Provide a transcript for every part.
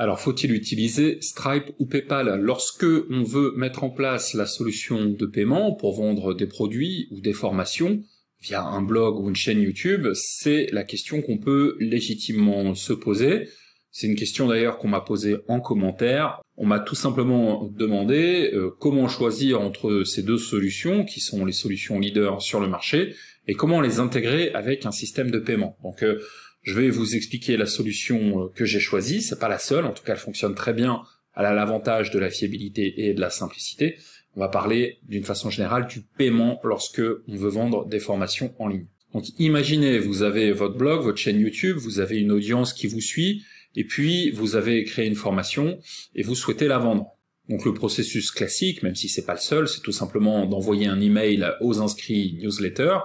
Alors, faut-il utiliser Stripe ou PayPal lorsque on veut mettre en place la solution de paiement pour vendre des produits ou des formations via un blog ou une chaîne YouTube? C'est la question qu'on peut légitimement se poser. C'est une question d'ailleurs qu'on m'a posée en commentaire. On m'a tout simplement demandé euh, comment choisir entre ces deux solutions, qui sont les solutions leaders sur le marché, et comment les intégrer avec un système de paiement. Donc euh, je vais vous expliquer la solution euh, que j'ai choisie, c'est pas la seule, en tout cas elle fonctionne très bien, elle a l'avantage de la fiabilité et de la simplicité. On va parler d'une façon générale du paiement lorsque on veut vendre des formations en ligne. Donc imaginez, vous avez votre blog, votre chaîne YouTube, vous avez une audience qui vous suit, et puis vous avez créé une formation et vous souhaitez la vendre. Donc le processus classique, même si c'est pas le seul, c'est tout simplement d'envoyer un email aux inscrits newsletter,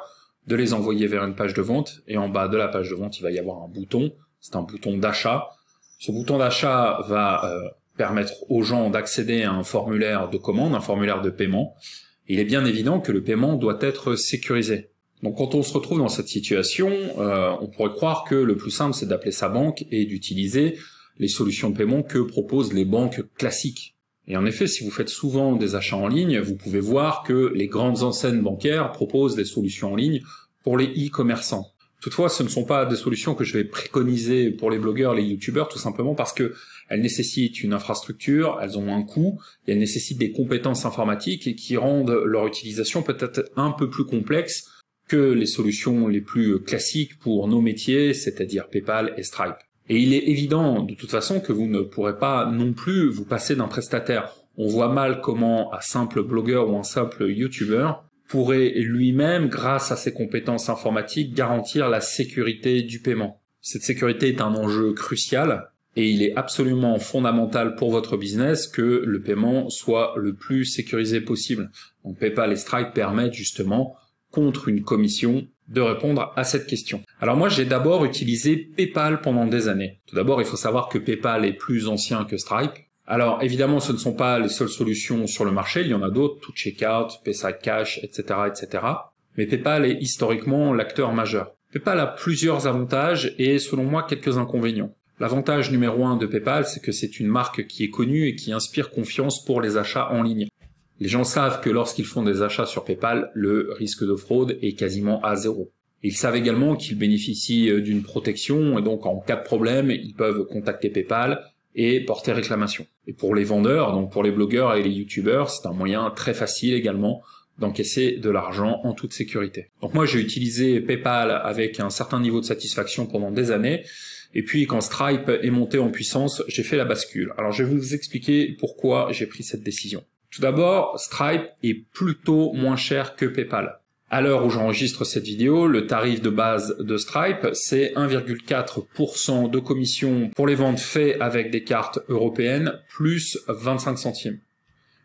de les envoyer vers une page de vente, et en bas de la page de vente, il va y avoir un bouton, c'est un bouton d'achat. Ce bouton d'achat va euh, permettre aux gens d'accéder à un formulaire de commande, un formulaire de paiement. il est bien évident que le paiement doit être sécurisé. Donc quand on se retrouve dans cette situation, euh, on pourrait croire que le plus simple c'est d'appeler sa banque et d'utiliser les solutions de paiement que proposent les banques classiques. Et en effet, si vous faites souvent des achats en ligne, vous pouvez voir que les grandes enseignes bancaires proposent des solutions en ligne pour les e-commerçants. Toutefois, ce ne sont pas des solutions que je vais préconiser pour les blogueurs, les youtubeurs, tout simplement parce que elles nécessitent une infrastructure, elles ont un coût, elles nécessitent des compétences informatiques et qui rendent leur utilisation peut-être un peu plus complexe que les solutions les plus classiques pour nos métiers, c'est-à-dire PayPal et Stripe. Et il est évident de toute façon que vous ne pourrez pas non plus vous passer d'un prestataire. On voit mal comment un simple blogueur ou un simple YouTuber pourrait lui-même, grâce à ses compétences informatiques, garantir la sécurité du paiement. Cette sécurité est un enjeu crucial et il est absolument fondamental pour votre business que le paiement soit le plus sécurisé possible. Donc PayPal et Stripe permettent justement contre une commission de répondre à cette question. Alors moi j'ai d'abord utilisé PayPal pendant des années. Tout d'abord il faut savoir que PayPal est plus ancien que Stripe. Alors évidemment ce ne sont pas les seules solutions sur le marché, il y en a d'autres, tout checkout, PaySide Cash, etc., etc. Mais PayPal est historiquement l'acteur majeur. PayPal a plusieurs avantages et selon moi quelques inconvénients. L'avantage numéro un de PayPal, c'est que c'est une marque qui est connue et qui inspire confiance pour les achats en ligne. Les gens savent que lorsqu'ils font des achats sur PayPal, le risque de fraude est quasiment à zéro. Ils savent également qu'ils bénéficient euh, d'une protection et donc en cas de problème, ils peuvent contacter PayPal et porter réclamation. Et pour les vendeurs, donc pour les blogueurs et les youtubeurs, c'est un moyen très facile également d'encaisser de l'argent en toute sécurité. Donc moi j'ai utilisé PayPal avec un certain niveau de satisfaction pendant des années, et puis quand Stripe est monté en puissance, j'ai fait la bascule. Alors je vais vous expliquer pourquoi j'ai pris cette décision. Tout d'abord, Stripe est plutôt moins cher que PayPal. À l'heure où j'enregistre cette vidéo, le tarif de base de Stripe, c'est 1,4% de commission pour les ventes faites avec des cartes européennes, plus 25 centimes.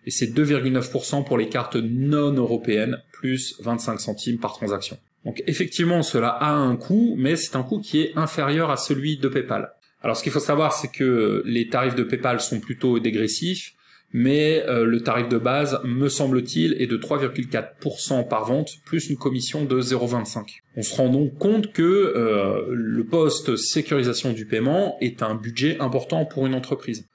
Et c'est 2,9% pour les cartes non européennes, plus 25 centimes par transaction. Donc effectivement, cela a un coût, mais c'est un coût qui est inférieur à celui de PayPal. Alors ce qu'il faut savoir, c'est que les tarifs de PayPal sont plutôt dégressifs, mais euh, le tarif de base, me semble-t-il, est de 3,4% par vente, plus une commission de 0,25. On se rend donc compte que euh, le poste sécurisation du paiement est un budget important pour une entreprise.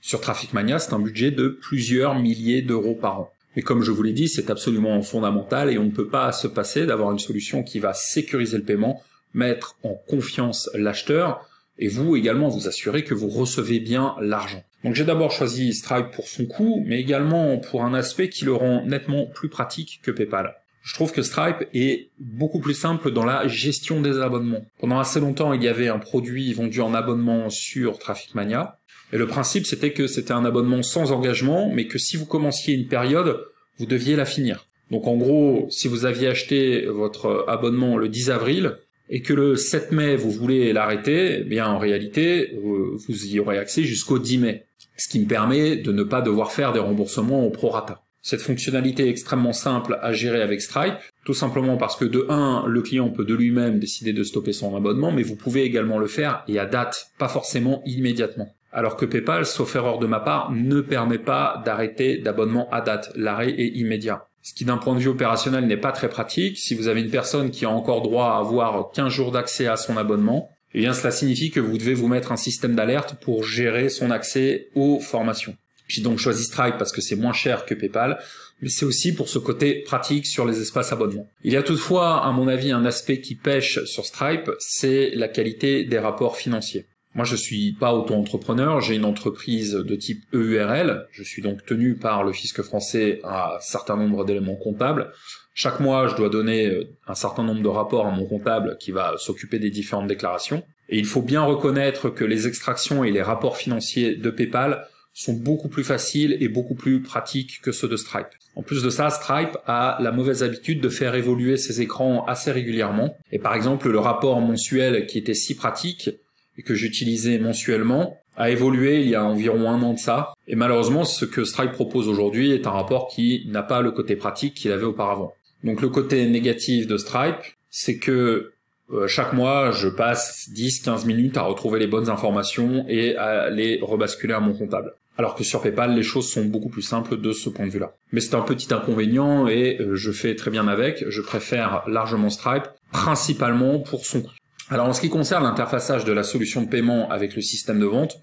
Sur Traffic Mania, c'est un budget de plusieurs milliers d'euros par an. Mais comme je vous l'ai dit, c'est absolument fondamental et on ne peut pas se passer d'avoir une solution qui va sécuriser le paiement, mettre en confiance l'acheteur, et vous également vous assurer que vous recevez bien l'argent. Donc j'ai d'abord choisi Stripe pour son coût, mais également pour un aspect qui le rend nettement plus pratique que PayPal. Je trouve que Stripe est beaucoup plus simple dans la gestion des abonnements. Pendant assez longtemps, il y avait un produit vendu en abonnement sur Traffic Mania, et le principe c'était que c'était un abonnement sans engagement, mais que si vous commenciez une période, vous deviez la finir. Donc en gros, si vous aviez acheté votre abonnement le 10 avril, et que le 7 mai vous voulez l'arrêter, eh bien en réalité euh, vous y aurez accès jusqu'au 10 mai, ce qui me permet de ne pas devoir faire des remboursements au prorata. Cette fonctionnalité est extrêmement simple à gérer avec Stripe, tout simplement parce que de 1, le client peut de lui-même décider de stopper son abonnement, mais vous pouvez également le faire et à date, pas forcément immédiatement. Alors que PayPal, sauf erreur de ma part, ne permet pas d'arrêter d'abonnement à date. L'arrêt est immédiat ce qui d'un point de vue opérationnel n'est pas très pratique. Si vous avez une personne qui a encore droit à avoir 15 jours d'accès à son abonnement, Eh bien, cela signifie que vous devez vous mettre un système d'alerte pour gérer son accès aux formations. J'ai donc choisi Stripe parce que c'est moins cher que PayPal, mais c'est aussi pour ce côté pratique sur les espaces abonnements. Il y a toutefois, à mon avis, un aspect qui pêche sur Stripe, c'est la qualité des rapports financiers. Moi, je suis pas auto-entrepreneur, j'ai une entreprise de type EURL, je suis donc tenu par le fisc français à un certain nombre d'éléments comptables. Chaque mois, je dois donner euh, un certain nombre de rapports à mon comptable qui va s'occuper des différentes déclarations. Et il faut bien reconnaître que les extractions et les rapports financiers de PayPal sont beaucoup plus faciles et beaucoup plus pratiques que ceux de Stripe. En plus de ça, Stripe a la mauvaise habitude de faire évoluer ses écrans assez régulièrement. Et par exemple, le rapport mensuel qui était si pratique et que j'utilisais mensuellement a évolué il y a environ un an de ça. Et malheureusement, ce que Stripe propose aujourd'hui est un rapport qui n'a pas le côté pratique qu'il avait auparavant. Donc le côté négatif de Stripe, c'est que euh, chaque mois, je passe 10-15 minutes à retrouver les bonnes informations et à les rebasculer à mon comptable. Alors que sur PayPal, les choses sont beaucoup plus simples de ce point de vue-là. Mais c'est un petit inconvénient et euh, je fais très bien avec. Je préfère largement Stripe, principalement pour son coût. Alors en ce qui concerne l'interfaçage de la solution de paiement avec le système de vente,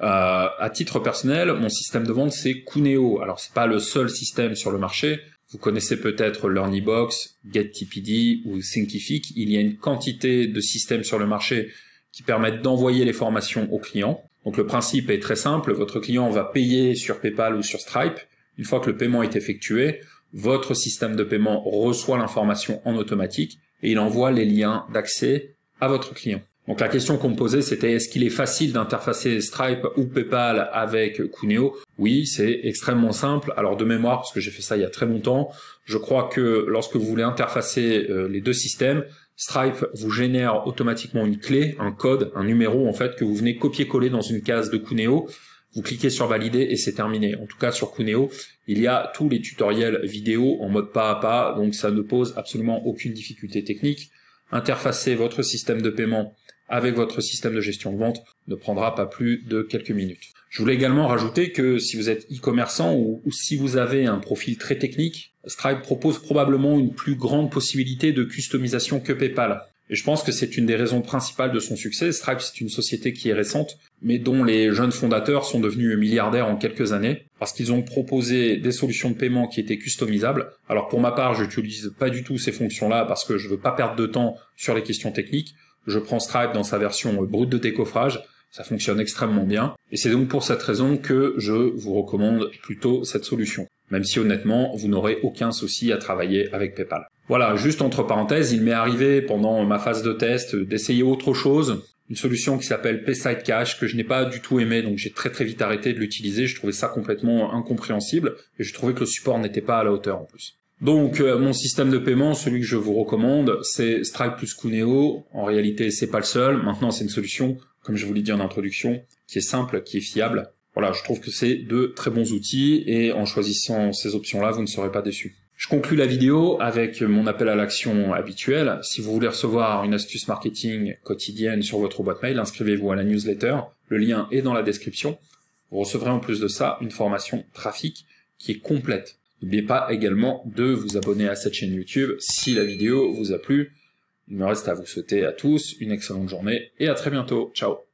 euh, à titre personnel, mon système de vente c'est Cuneo. Alors c'est pas le seul système sur le marché. Vous connaissez peut-être LearnyBox, GetTPD ou Thinkific. Il y a une quantité de systèmes sur le marché qui permettent d'envoyer les formations aux clients. Donc le principe est très simple. Votre client va payer sur PayPal ou sur Stripe. Une fois que le paiement est effectué, votre système de paiement reçoit l'information en automatique et il envoie les liens d'accès à votre client. Donc la question qu'on me posait, c'était est-ce qu'il est facile d'interfacer Stripe ou PayPal avec Cuneo? Oui, c'est extrêmement simple. Alors de mémoire, parce que j'ai fait ça il y a très longtemps, je crois que lorsque vous voulez interfacer euh, les deux systèmes, Stripe vous génère automatiquement une clé, un code, un numéro en fait que vous venez copier-coller dans une case de Cuneo. Vous cliquez sur valider et c'est terminé. En tout cas sur Cuneo, il y a tous les tutoriels vidéo en mode pas à pas, donc ça ne pose absolument aucune difficulté technique interfacer votre système de paiement avec votre système de gestion de vente ne prendra pas plus de quelques minutes. Je voulais également rajouter que si vous êtes e-commerçant ou, si vous avez un profil très technique, Stripe propose probablement une plus grande possibilité de customisation que PayPal. Et je pense que c'est une des raisons principales de son succès. Stripe, c'est une société qui est récente, mais dont les jeunes fondateurs sont devenus milliardaires en quelques années, parce qu'ils ont proposé des solutions de paiement qui étaient customisables. Alors pour ma part, je n'utilise pas du tout ces fonctions-là parce que je veux pas perdre de temps sur les questions techniques. Je prends Stripe dans sa version brute de décoffrage, ça fonctionne extrêmement bien, et c'est donc pour cette raison que je vous recommande plutôt cette solution même si honnêtement, vous n'aurez aucun souci à travailler avec PayPal. Voilà, juste entre parenthèses, il m'est arrivé pendant ma phase de test d'essayer autre chose, une solution qui s'appelle Cash que je n'ai pas du tout aimé, donc j'ai très très vite arrêté de l'utiliser, je trouvais ça complètement incompréhensible, et je trouvais que le support n'était pas à la hauteur en plus. Donc euh, mon système de paiement, celui que je vous recommande, c'est Stripe plus Cuneo. En réalité, c'est pas le seul. Maintenant, c'est une solution, comme je vous l'ai dit en introduction, qui est simple, qui est fiable, voilà, je trouve que c'est de très bons outils et en choisissant ces options-là, vous ne serez pas déçus. Je conclus la vidéo avec mon appel à l'action habituel. Si vous voulez recevoir une astuce marketing quotidienne sur votre boîte mail, inscrivez-vous à la newsletter. Le lien est dans la description. Vous recevrez en plus de ça une formation trafic qui est complète. N'oubliez pas également de vous abonner à cette chaîne YouTube si la vidéo vous a plu. Il me reste à vous souhaiter à tous une excellente journée et à très bientôt. Ciao